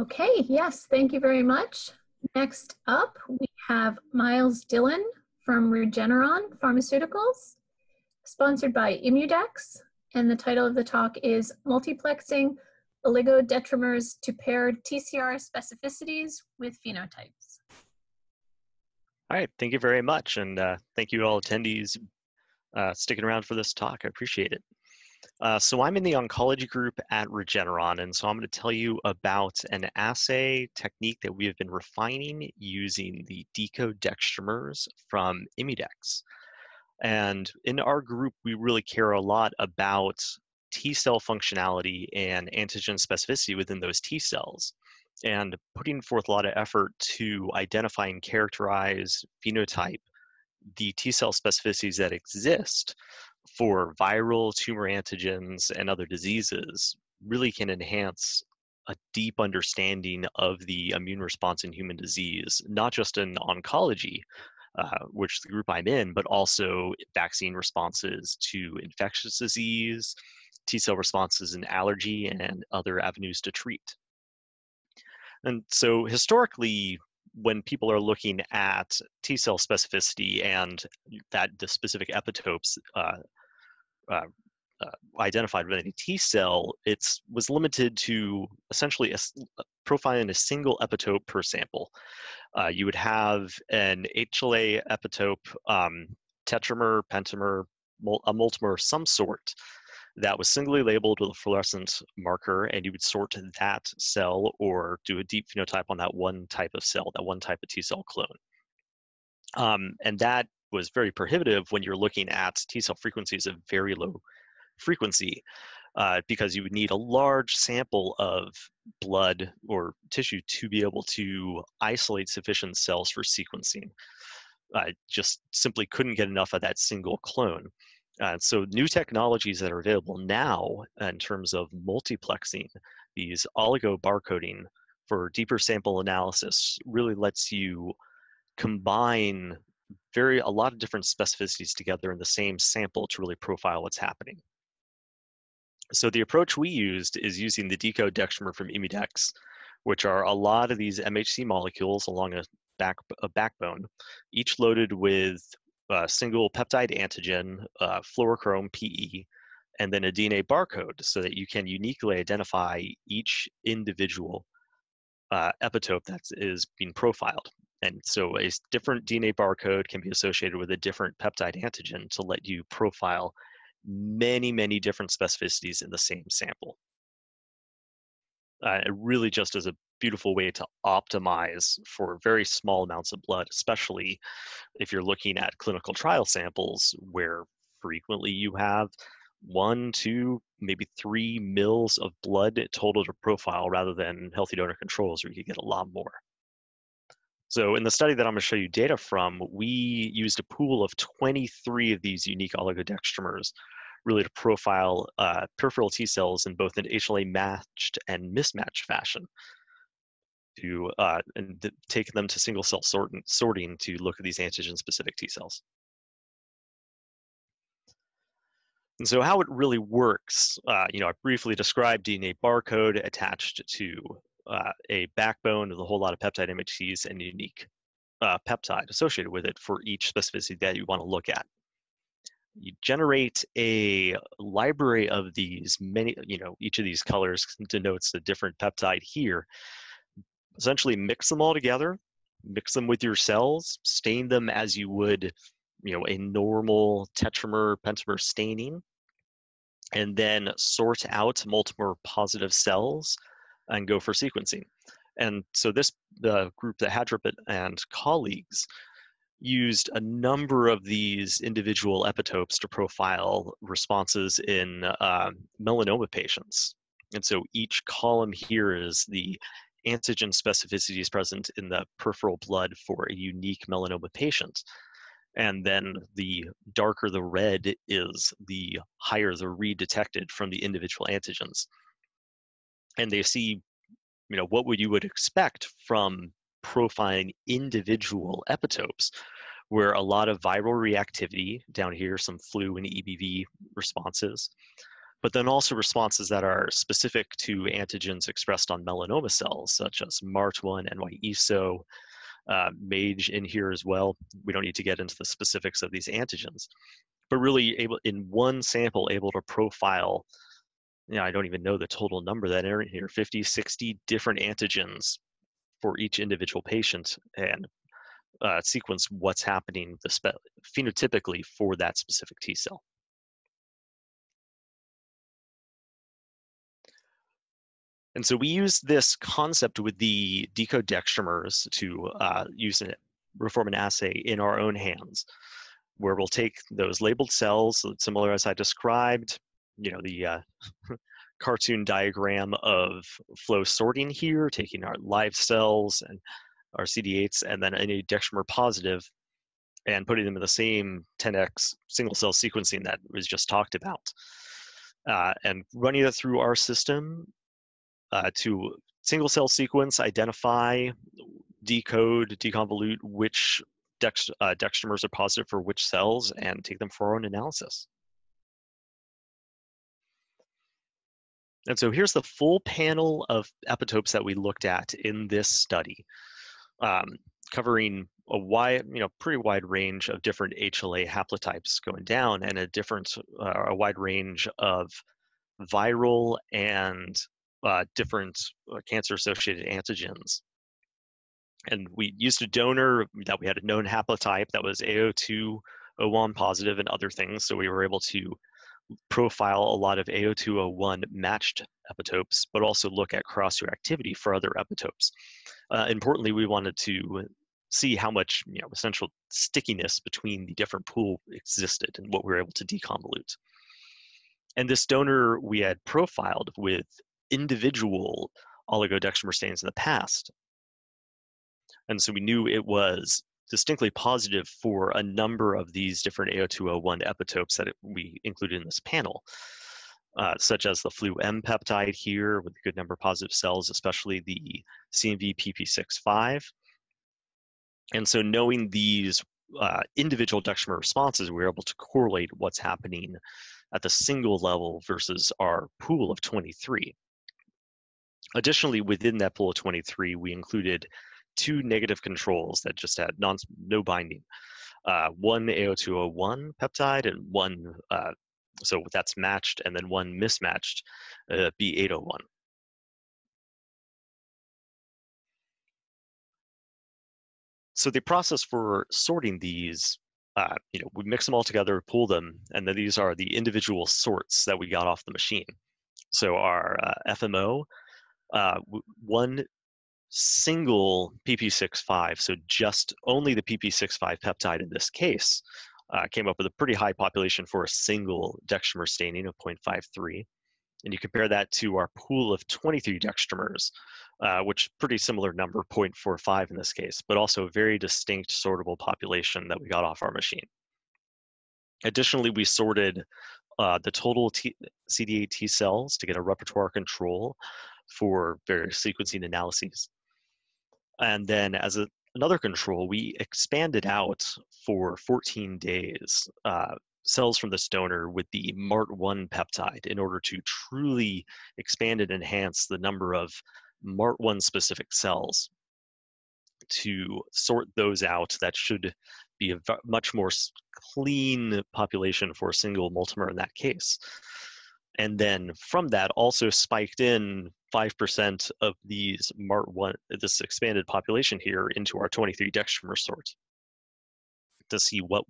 Okay, yes, thank you very much. Next up, we have Myles Dillon from Regeneron Pharmaceuticals, sponsored by Immudex, and the title of the talk is Multiplexing Oligo-Dextramers to Pair TCR Specificities with Phenotypes. All right, thank you very much, and uh, thank you all attendees uh, sticking around for this talk. I appreciate it. Uh, so I'm in the oncology group at Regeneron, and so I'm going to tell you about an assay technique that we have been refining using the decode dextramers from Immudex. And in our group, we really care a lot about T cell functionality and antigen specificity within those T cells, and putting forth a lot of effort to identify and characterize phenotype the T cell specificities that exist for viral tumor antigens and other diseases really can enhance a deep understanding of the immune response in human disease, not just in oncology, uh, which the group I'm in, but also vaccine responses to infectious disease, T cell responses in allergy, and other avenues to treat. And so historically, when people are looking at T cell specificity and that the specific epitopes uh, uh, uh, identified with any T cell, it was limited to essentially a, uh, profiling a single epitope per sample. Uh, you would have an HLA epitope, um, tetramer, pentamer, a multimer, of some sort that was singly labeled with a fluorescent marker, and you would sort that cell or do a deep phenotype on that one type of cell, that one type of T cell clone. Um, and that was very prohibitive when you're looking at T cell frequencies of very low frequency uh, because you would need a large sample of blood or tissue to be able to isolate sufficient cells for sequencing. I just simply couldn't get enough of that single clone. Uh, so new technologies that are available now in terms of multiplexing, these oligo barcoding for deeper sample analysis really lets you combine a lot of different specificities together in the same sample to really profile what's happening. So the approach we used is using the decode dextramer from Immudex, which are a lot of these MHC molecules along a, back, a backbone, each loaded with a single peptide antigen, uh, fluorochrome PE, and then a DNA barcode so that you can uniquely identify each individual uh, epitope that is being profiled. And so a different DNA barcode can be associated with a different peptide antigen to let you profile many, many different specificities in the same sample. Uh, it really just is a beautiful way to optimize for very small amounts of blood, especially if you're looking at clinical trial samples where frequently you have one, two, maybe three mils of blood total to profile rather than healthy donor controls where you could get a lot more. So in the study that I'm going to show you data from, we used a pool of 23 of these unique oligodextramers really to profile uh, peripheral T cells in both an HLA matched and mismatched fashion to uh, and th- take them to single cell sort- sorting to look at these antigen specific T cells. And so how it really works, uh, you know, I briefly described DNA barcode attached to uh, a backbone with a whole lot of peptide MHCs and unique uh, peptide associated with it for each specificity that you want to look at. You generate a library of these many, you know, each of these colors denotes a different peptide here. Essentially mix them all together, mix them with your cells, stain them as you would, you know, a normal tetramer, pentamer staining, and then sort out multimer positive cells and go for sequencing. And so this the group, the Hadrup and colleagues, used a number of these individual epitopes to profile responses in uh, melanoma patients. And so each column here is the antigen specificities present in the peripheral blood for a unique melanoma patient. And then the darker the red is, the higher the read detected from the individual antigens and they see you know what would you would expect from profiling individual epitopes where a lot of viral reactivity down here some flu and ebv responses but then also responses that are specific to antigens expressed on melanoma cells, such as MART1, NY-ESO, uh, MAGE in here as well. We don't need to get into the specifics of these antigens, but really able in one sample able to profile, you know, I don't even know the total number that are in here, 50, 60 different antigens for each individual patient and uh, sequence what's happening the phenotypically for that specific T cell. And so we use this concept with the decode to uh, use it, perform an assay in our own hands, where we'll take those labeled cells, similar as I described, you know, the uh, cartoon diagram of flow sorting here, taking our live cells and our CD8s and then any dextramer positive and putting them in the same 10x single cell sequencing that was just talked about. Uh, and running it through our system uh, to single cell sequence, identify, decode, deconvolute which dext uh, dextramers are positive for which cells, and take them for our own analysis. And so here's the full panel of epitopes that we looked at in this study, um, covering a wide, you know, pretty wide range of different HLA haplotypes going down and a different, uh, a wide range of viral and uh, different uh, cancer-associated antigens. And we used a donor that we had a known haplotype that was A0201 positive and other things, so we were able to profile a lot of A0201 matched epitopes, but also look at cross-reactivity for other epitopes. Uh, importantly, we wanted to see how much you know, essential stickiness between the different pool existed and what we were able to deconvolute. And this donor we had profiled with individual oligodextramer stains in the past. And so we knew it was distinctly positive for a number of these different A0201 epitopes that we included in this panel, uh, such as the flu M peptide here with a good number of positive cells, especially the CMV PP65. And so knowing these uh, individual dextramer responses, we were able to correlate what's happening at the single level versus our pool of 23. Additionally, within that pool of 23, we included two negative controls that just had non, no binding. Uh, one A0201 peptide and one, uh, so that's matched, and then one mismatched uh, B801. So the process for sorting these, uh, you know, we mix them all together, pull them, and then these are the individual sorts that we got off the machine. So our uh, FMO uh, one single PP65, so just only the PP65 peptide in this case, uh, came up with a pretty high population for a single dextramer staining of 0.53. And you compare that to our pool of 23 dextramers, uh, which pretty similar number, 0.45 in this case, but also a very distinct sortable population that we got off our machine. Additionally, we sorted uh, the total T CD8 T cells to get a repertoire control for various sequencing analyses. And then as a, another control, we expanded out for 14 days uh, cells from this donor with the MART1 peptide in order to truly expand and enhance the number of MART1 specific cells to sort those out. That should be a much more clean population for a single multimer in that case and then from that also spiked in 5% of these MART1, this expanded population here into our 23 dextramer sort to see what,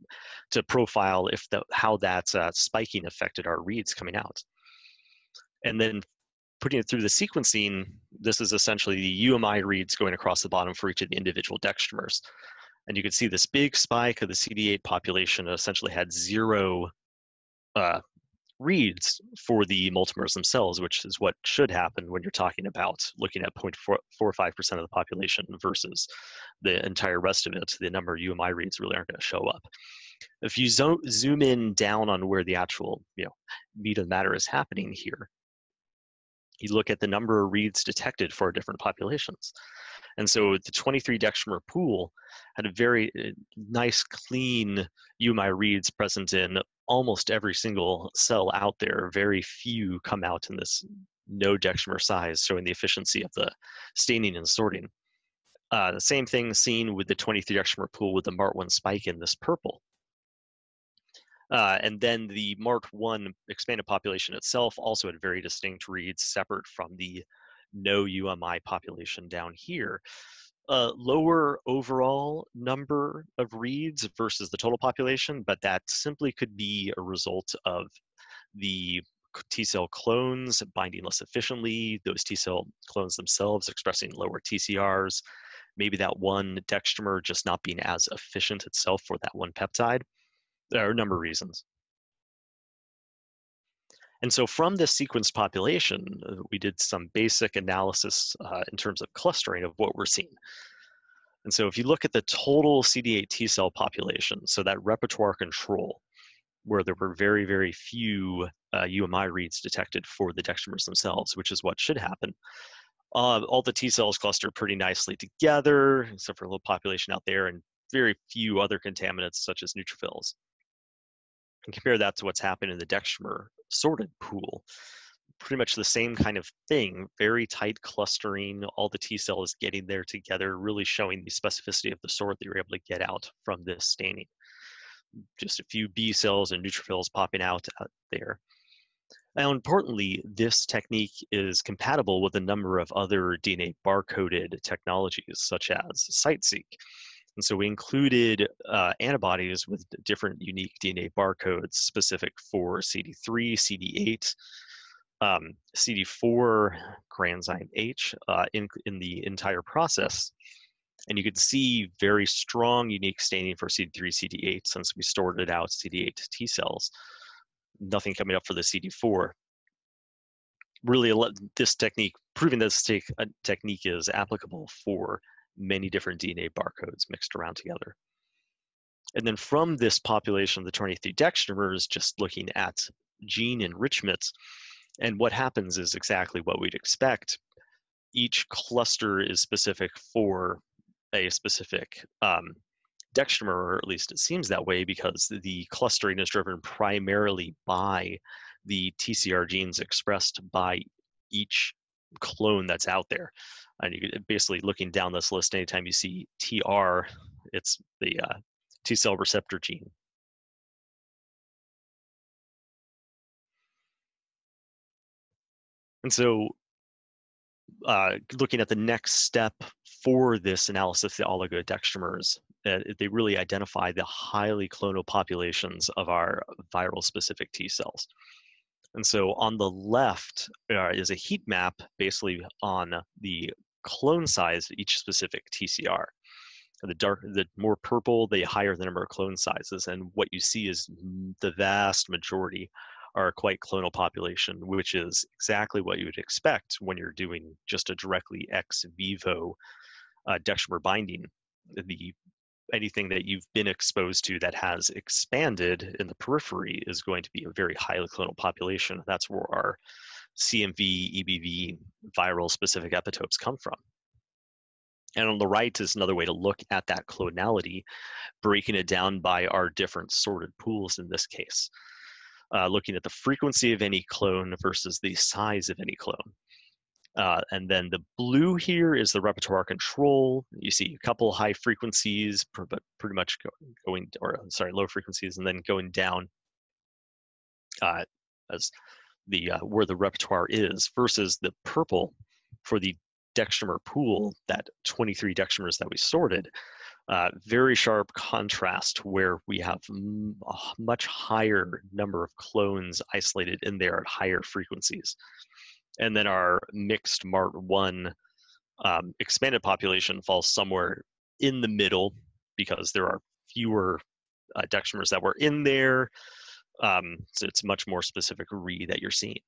to profile if the, how that uh, spiking affected our reads coming out. And then putting it through the sequencing, this is essentially the UMI reads going across the bottom for each of the individual dextramers. And you can see this big spike of the CD8 population essentially had zero uh, reads for the multimers themselves, which is what should happen when you're talking about looking at 0.45% of the population versus the entire rest of it. The number of UMI reads really aren't going to show up. If you zo zoom in down on where the actual you know, meat of the matter is happening here, you look at the number of reads detected for different populations. And so the 23 dextramer pool had a very uh, nice, clean UMI reads present in almost every single cell out there, very few come out in this no dextramer size, showing the efficiency of the staining and sorting. Uh, the same thing seen with the 23 dextramer pool with the MART1 spike in this purple. Uh, and then the MART1 expanded population itself also had very distinct reads separate from the no UMI population down here. A lower overall number of reads versus the total population, but that simply could be a result of the T cell clones binding less efficiently, those T cell clones themselves expressing lower TCRs, maybe that one dextramer just not being as efficient itself for that one peptide. There are a number of reasons. And so from this sequenced population, uh, we did some basic analysis uh, in terms of clustering of what we're seeing. And so if you look at the total CD8 T cell population, so that repertoire control, where there were very, very few uh, UMI reads detected for the dextramers themselves, which is what should happen. Uh, all the T cells clustered pretty nicely together, except for a little population out there, and very few other contaminants such as neutrophils and compare that to what's happened in the dextramer sorted pool. Pretty much the same kind of thing, very tight clustering, all the T cells getting there together, really showing the specificity of the sort that you're able to get out from this staining. Just a few B cells and neutrophils popping out, out there. Now, importantly, this technique is compatible with a number of other DNA barcoded technologies, such as CITE-seq. And so we included uh, antibodies with different unique DNA barcodes specific for CD3, CD8, um, CD4, granzyme H uh, in, in the entire process. And you could see very strong unique staining for CD3, CD8 since we stored it out CD8 T cells. Nothing coming up for the CD4. Really, this technique, proving this uh, technique is applicable for many different DNA barcodes mixed around together. And then from this population of the 23 dextramers, just looking at gene enrichment, and what happens is exactly what we'd expect. Each cluster is specific for a specific um, dextramer, or at least it seems that way, because the clustering is driven primarily by the TCR genes expressed by each clone that's out there. And you basically looking down this list, anytime you see TR, it's the uh, T cell receptor gene. And so uh, looking at the next step for this analysis, the oligodextramers, uh, they really identify the highly clonal populations of our viral specific T cells. And so on the left uh, is a heat map basically on the clone size of each specific TCR. The dark, the more purple, the higher the number of clone sizes, and what you see is the vast majority are quite clonal population, which is exactly what you would expect when you're doing just a directly ex vivo uh, binding. The anything that you've been exposed to that has expanded in the periphery is going to be a very highly clonal population. That's where our CMV, EBV viral specific epitopes come from. And on the right is another way to look at that clonality, breaking it down by our different sorted pools in this case. Uh, looking at the frequency of any clone versus the size of any clone. Uh, and then the blue here is the repertoire control. You see a couple high frequencies, but pretty much going, or sorry, low frequencies, and then going down uh, as the uh, where the repertoire is versus the purple for the dextramer pool, that 23 dextramers that we sorted. Uh, very sharp contrast where we have a much higher number of clones isolated in there at higher frequencies and then our mixed MART1 um, expanded population falls somewhere in the middle because there are fewer uh, dextramers that were in there. Um, so it's much more specific read that you're seeing.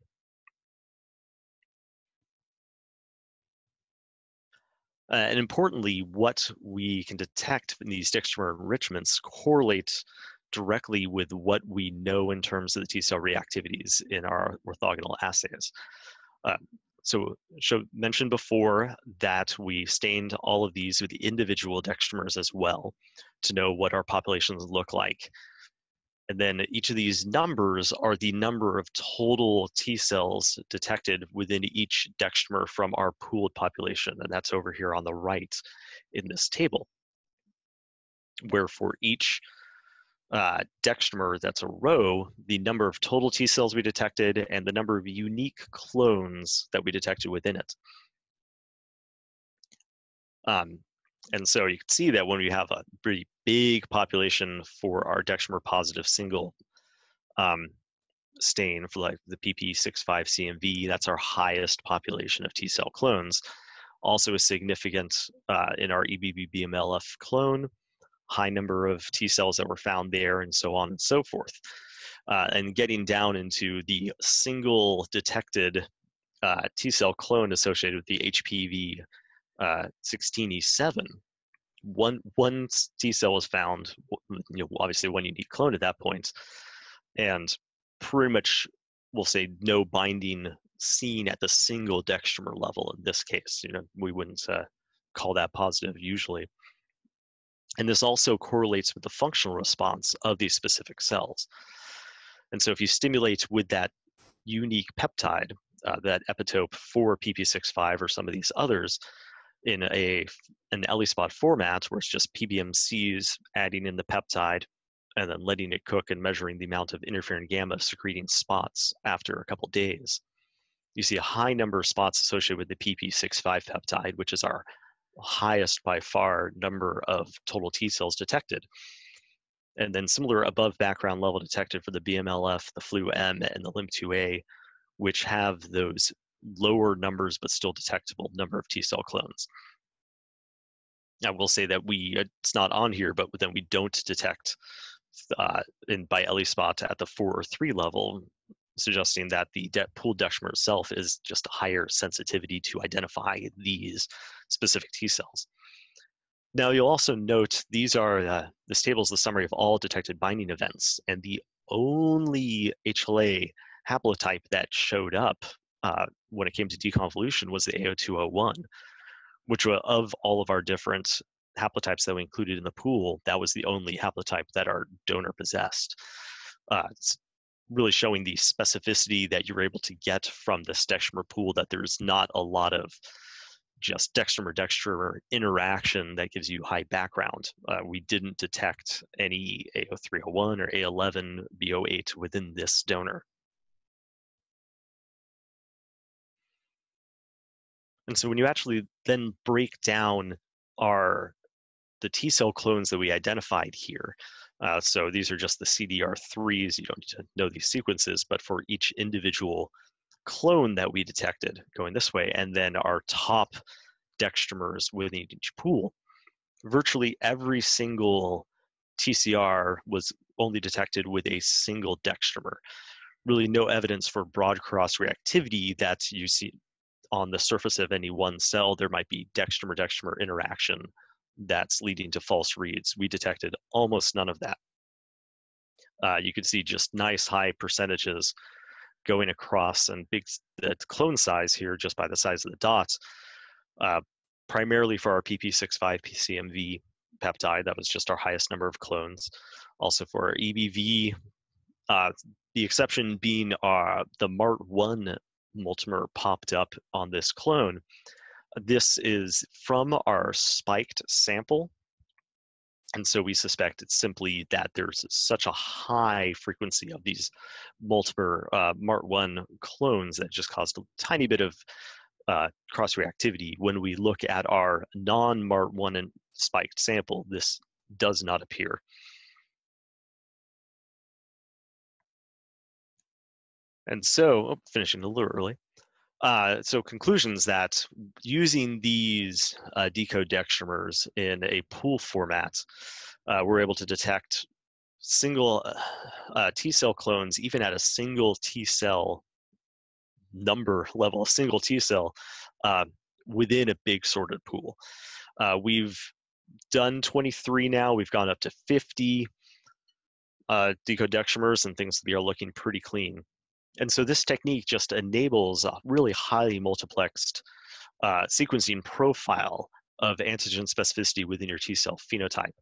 Uh, and importantly, what we can detect in these dextramer enrichments correlates directly with what we know in terms of the T cell reactivities in our orthogonal assays. Uh, so show, mentioned before that we stained all of these with individual dextramers as well to know what our populations look like. And then each of these numbers are the number of total T cells detected within each dextramer from our pooled population. And that's over here on the right in this table, where for each uh, dextramer that's a row, the number of total T cells we detected and the number of unique clones that we detected within it. Um, and so you can see that when we have a pretty big population for our dextramer positive single um, stain for like the PP65CMV, that's our highest population of T cell clones. Also is significant uh, in our EBV BMLF clone, high number of T cells that were found there, and so on and so forth. Uh, and getting down into the single detected uh, T cell clone associated with the HPV uh, 16E7, one one T cell was found. You know, obviously one unique clone at that point, and pretty much we'll say no binding seen at the single dextramer level in this case. You know, we wouldn't uh, call that positive usually. And this also correlates with the functional response of these specific cells. And so if you stimulate with that unique peptide, uh, that epitope for PP65 or some of these others, in a an ELISpot format where it's just PBMCs adding in the peptide and then letting it cook and measuring the amount of interferon gamma secreting spots after a couple days. You see a high number of spots associated with the PP65 peptide, which is our highest by far number of total T cells detected. And then similar above background level detected for the BMLF, the flu-M, and the LMP2A, which have those lower numbers but still detectable number of T cell clones. I will say that we it's not on here, but then we don't detect uh, in by ELISpot at the four or three level, suggesting that the de- pooled dextramer itself is just a higher sensitivity to identify these specific T cells. Now you'll also note these are uh, this table is the summary of all detected binding events, and the only HLA haplotype that showed up uh, when it came to deconvolution was the A0201, which were of all of our different haplotypes that we included in the pool, that was the only haplotype that our donor possessed. Uh, it's really showing the specificity that you're able to get from this dextramer pool that there's not a lot of just dextramer dextramer interaction that gives you high background. Uh, we didn't detect any A0301 or A11 B08 within this donor. And so when you actually then break down our the T cell clones that we identified here, uh, so these are just the CDR3s. You don't need to know these sequences, but for each individual clone that we detected going this way, and then our top dextramers within each pool, virtually every single TCR was only detected with a single dextramer. Really, no evidence for broad cross reactivity that you see on the surface of any one cell, there might be dextramer dextramer interaction that's leading to false reads. We detected almost none of that. Uh, you can see just nice high percentages going across and big the clone size here just by the size of the dots. Uh, primarily for our PP65 PCMV peptide, that was just our highest number of clones. Also for our EBV, uh, the exception being uh, the MART1 multimer popped up on this clone. This is from our spiked sample. And so we suspect it's simply that there's such a high frequency of these multiple uh, MART1 clones that just caused a tiny bit of uh, cross reactivity. When we look at our non MART1 and spiked sample, this does not appear. And so, oh, finishing a little early. Uh, so conclusions that using these uh, decode dextramers in a pool format, uh, we're able to detect single uh, uh, T cell clones even at a single T cell number level, a single T cell uh, within a big sorted pool. we've done 23 now. We've gone up to 50 decode dextramers, and things are looking pretty clean. And so this technique just enables a really highly multiplexed uh, sequencing profile of antigen specificity within your T cell phenotype.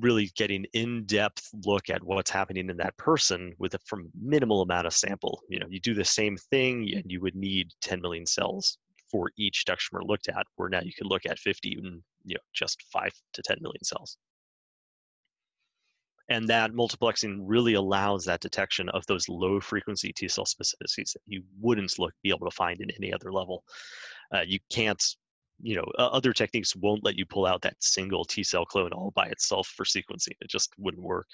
really getting in-depth look at what's happening in that person with a from minimal amount of sample. You know, you do the same thing and you would need 10 million cells for each dextramer looked at, where now you can look at 50 and you know just five to 10 million cells. And that multiplexing really allows that detection of those low frequency T cell specificities that you wouldn't look be able to find in any other level. Uh, you can't you know other techniques won't let you pull out that single t cell clone all by itself for sequencing. It just wouldn't work.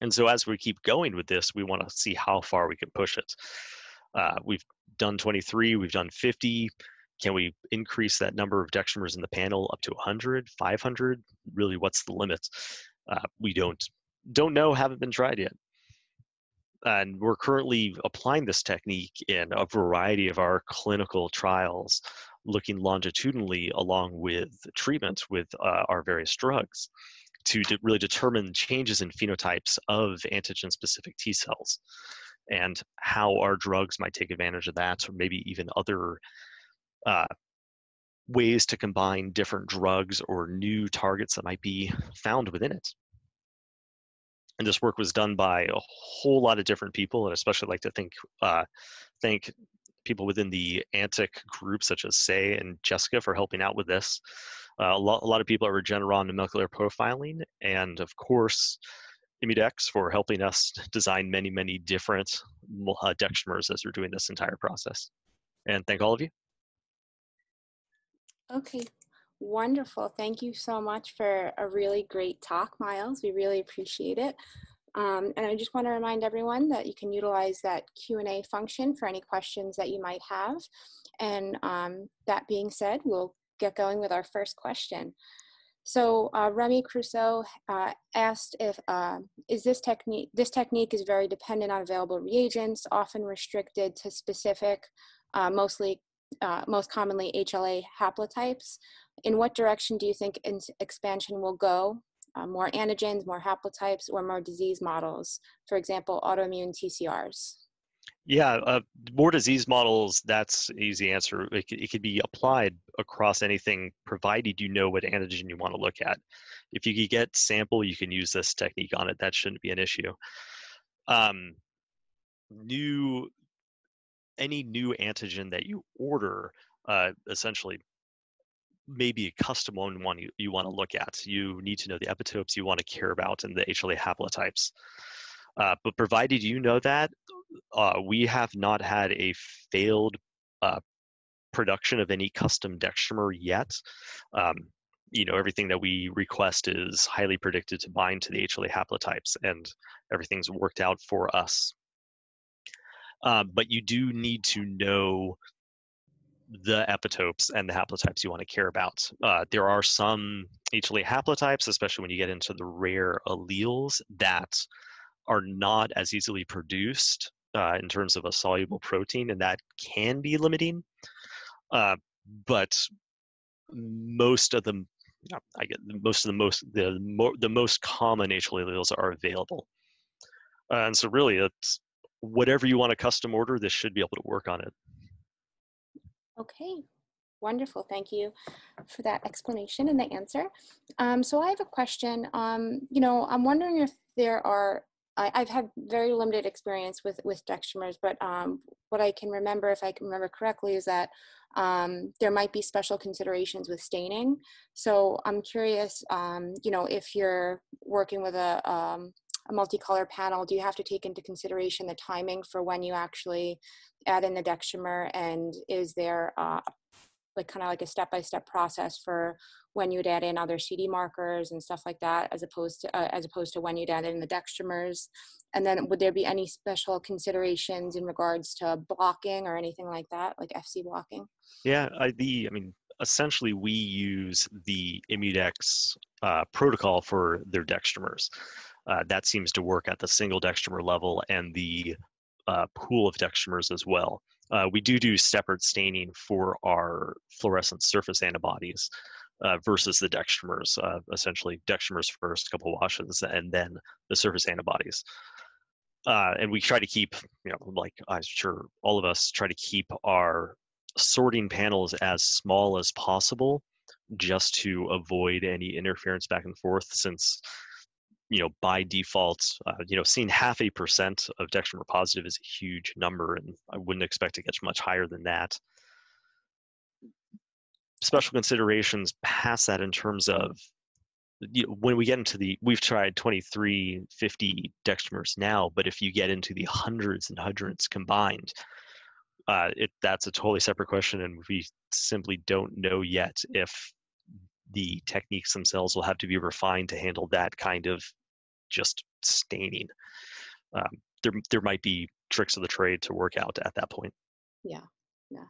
And so as we keep going with this we want to see how far we can push it. Uh, we've done 23 we've done 50 can we increase that number of dextramers in the panel up to 100 500 really what's the limit uh, we don't don't know haven't been tried yet. And we're currently applying this technique in a variety of our clinical trials looking longitudinally along with treatment with uh, our various drugs to de- really determine changes in phenotypes of antigen specific T cells and how our drugs might take advantage of that, or maybe even other uh, ways to combine different drugs or new targets that might be found within it. And this work was done by a whole lot of different people, and especially like to think uh, thank people within the Antic group, such as Say and Jessica, for helping out with this. Uh, a, lot, a lot of people at Regeneron and molecular profiling, and of course, Immudex for helping us design many, many different uh, as we're doing this entire process. And thank all of you. Okay, wonderful. Thank you so much for a really great talk, Myles. We really appreciate it. Um, and I just want to remind everyone that you can utilize that Q&A function for any questions that you might have. And um, that being said, we'll get going with our first question. So uh, Remy Crusoe uh, asked if uh, is this technique this technique is very dependent on available reagents, often restricted to specific, uh, mostly uh, most commonly HLA haplotypes. In what direction do you think expansion will go uh, more antigens, more haplotypes, or more disease models, for example, autoimmune TCRs? Yeah, uh, more disease models, that's easy answer. It, it could be applied across anything provided you know what antigen you want to look at. If you could get sample, you can use this technique on it. That shouldn't be an issue. Um, new, any new antigen that you order, uh, essentially maybe a custom one you, you want to look at. You need to know the epitopes you want to care about and the HLA haplotypes. Uh, but provided you know that, uh, we have not had a failed uh, production of any custom dextramer yet. Um, you know, everything that we request is highly predicted to bind to the HLA haplotypes, and everything's worked out for us. Uh, but you do need to know the epitopes and the haplotypes you want to care about. Uh, there are some HLA haplotypes, especially when you get into the rare alleles, that are not as easily produced uh, in terms of a soluble protein, and that can be limiting. Uh, but most of the, I get most of the most the the most common HLA alleles are available, uh, and so really it's whatever you want to custom order. This should be able to work on it. Okay, wonderful. Thank you for that explanation and the answer. Um, so I have a question. Um, you know, I'm wondering if there are, I, have had very limited experience with, with dextramers, but um, what I can remember, if I can remember correctly, is that um, there might be special considerations with staining. So I'm curious, um, you know, if you're working with a, um, a multicolor panel, do you have to take into consideration the timing for when you actually add in the dextramer and is there uh, like kind of like a step-by-step process for when you'd add in other CD markers and stuff like that, as opposed to uh, as opposed to when you'd add in the dextramers. And then would there be any special considerations in regards to blocking or anything like that, like FC blocking? Yeah, I, the I mean, essentially we use the Immudex uh, protocol for their dextramers. Uh, that seems to work at the single dextramer level and the uh, pool of dextramers as well. Uh, we do do separate staining for our fluorescent surface antibodies uh, versus the dextramers. Uh, essentially, dextramers first, couple washes, and then the surface antibodies. And we try to keep, you know, like I'm sure all of us try to keep our sorting panels as small as possible just to avoid any interference back and forth since you know by default uh, you know seeing half a percent of dextramer positive is a huge number and i wouldn't expect to get much higher than that. Special considerations past that in terms of you know, when we get into the we've tried 23 50 dextramers now but if you get into the hundreds and hundreds combined uh, it that's a totally separate question and we simply don't know yet if the techniques themselves will have to be refined to handle that kind of just staining um, there there might be tricks of the trade to work out at that point yeah yeah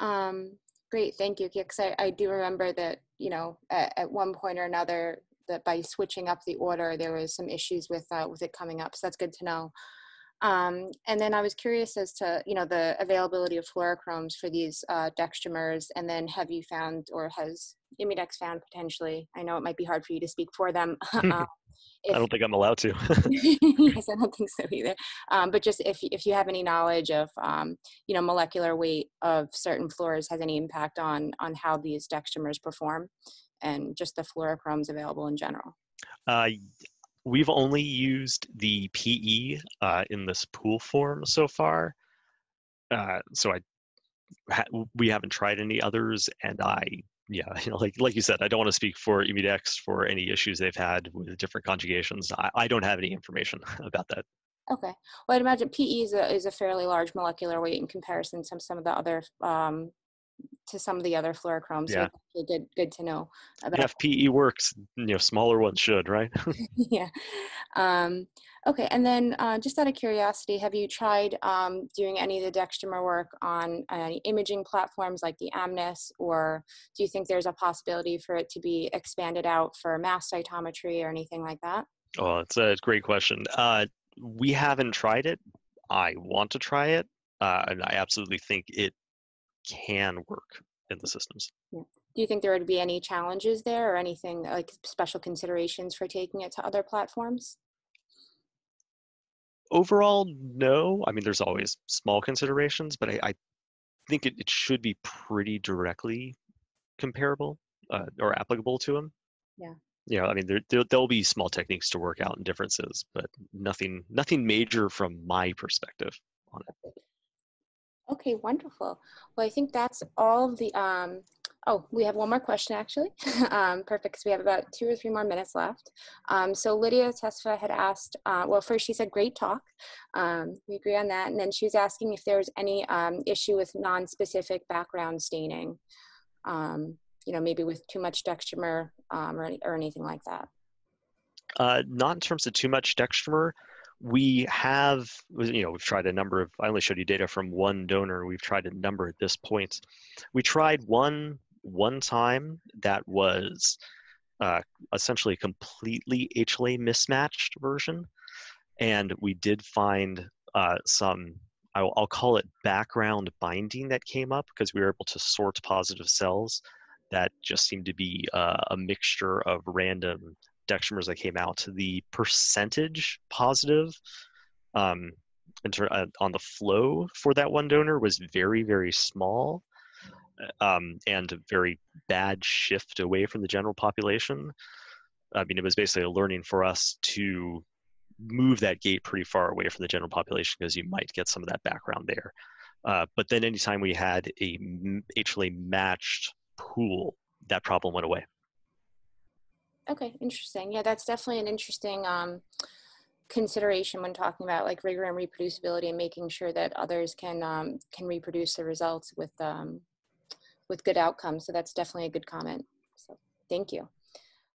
um, great thank you because I, I do remember that you know at, at, one point or another that by switching up the order there was some issues with uh, with it coming up so that's good to know um, and then I was curious as to you know the availability of fluorochromes for these uh, dextramers, and then have you found or has Immudex found potentially? I know it might be hard for you to speak for them. um, if, I don't think I'm allowed to. yes, I don't think so either. Um, but just if if you have any knowledge of um, you know molecular weight of certain fluors has any impact on on how these dextramers perform, and just the fluorochromes available in general. Uh, we've only used the PE uh, in this pool form so far. Uh, so I ha- we haven't tried any others, and I yeah, you know, like like you said, I don't want to speak for Immudex for any issues they've had with different conjugations. I, I don't have any information about that. Okay. Well, I'd imagine PE is a, is a fairly large molecular weight in comparison to some of the other um, to some of the other fluorochromes. Yeah. So good, good to know. About. If works, you know, smaller ones should, right? yeah. Um, okay, and then uh, just out of curiosity, have you tried um, doing any of the dextramer work on any imaging platforms like the Amnis, or do you think there's a possibility for it to be expanded out for mass cytometry or anything like that? Oh, it's a great question. Uh, we haven't tried it. I want to try it, uh, and I absolutely think it can work in the systems. Yeah. Do you think there would be any challenges there or anything like special considerations for taking it to other platforms? Overall, no. I mean, there's always small considerations, but I, I think it, it, should be pretty directly comparable uh, or applicable to them. Yeah. Yeah, I mean, there, there there'll be small techniques to work out and differences, but nothing nothing major from my perspective on it. Okay, wonderful. Well, I think that's all the, um, oh, we have one more question actually. um, perfect, because we have about two or three more minutes left. Um, so Lydia Tesfa had asked, uh, well, first she said, great talk. Um, we agree on that. And then she was asking if there was any um, issue with non-specific background staining, um, you know, maybe with too much dextramer or, or anything like that. Uh, not in terms of too much dextramer we have you know we've tried a number of i only showed you data from one donor. We've tried a number at this point. We tried one one time that was uh, essentially a completely hla mismatched version. And we did find uh, some I'll, I'll, call it background binding that came up because we were able to sort positive cells that just seemed to be uh, a mixture of random dextramers that came out, the percentage positive um, uh, on the flow for that one donor was very, very small uh, um, and a very bad shift away from the general population. I mean, it was basically a learning for us to move that gate pretty far away from the general population because you might get some of that background there. Uh, but then anytime we had a HLA matched pool, that problem went away. Okay, interesting. Yeah, that's definitely an interesting um, consideration when talking about like rigor and reproducibility and making sure that others can um, can reproduce the results with um, with good outcomes. So that's definitely a good comment. So thank you.